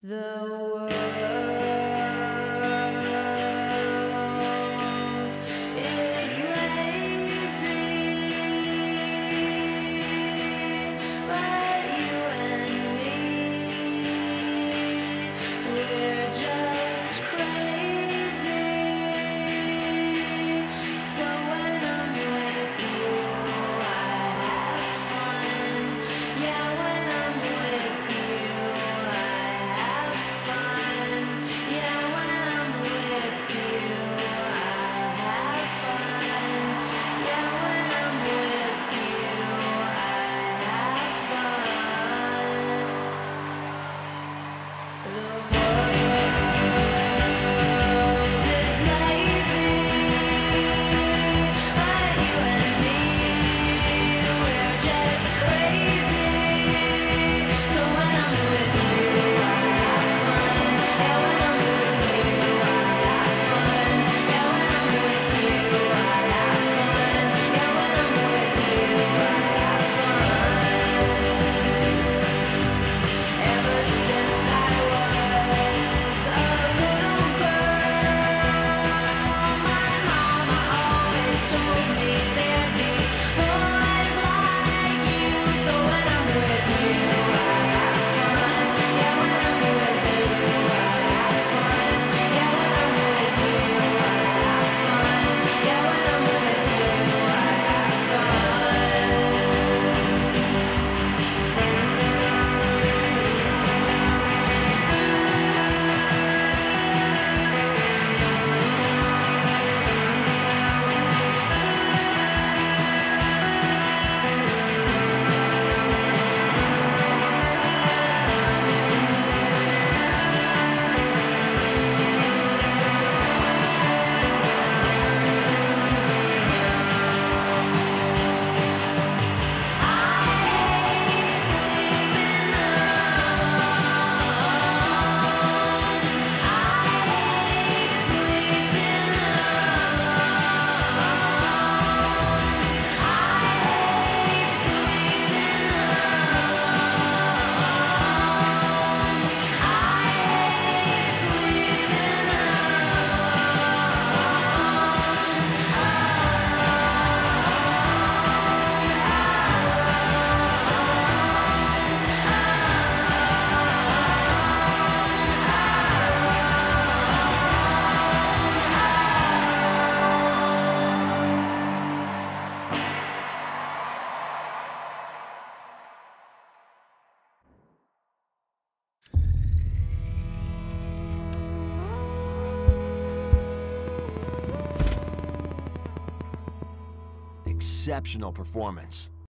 The world. Exceptional performance.